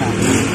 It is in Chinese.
了。